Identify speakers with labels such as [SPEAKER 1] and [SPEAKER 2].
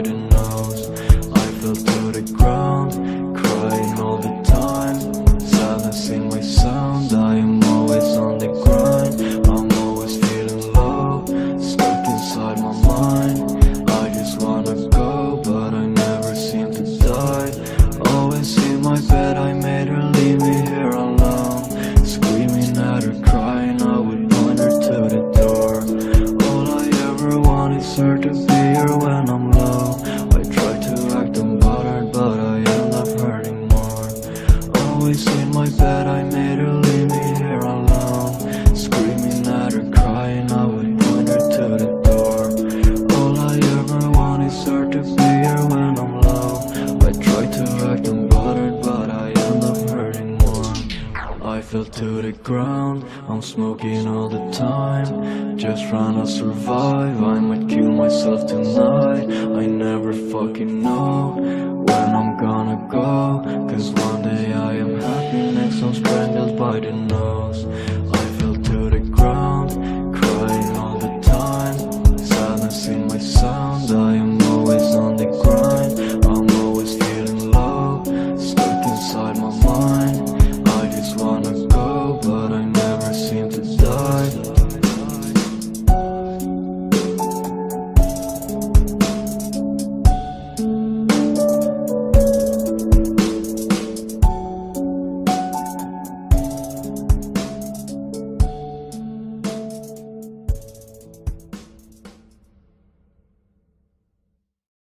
[SPEAKER 1] I fell to the ground, crying all the time. Silencing my sound, I am always on the grind. I'm always feeling low, stuck inside my mind. I just wanna go, but I never seem to die. Always in my bed, I made her leave me here alone. Screaming at her, crying, I would point her to the door. All I ever want is her to be here when I'm low. Fell to the ground, I'm smoking all the time Just trying to survive, I might kill myself tonight. I never fucking know when I'm gonna go Cause one day I am happy, next I'm strangled by the noise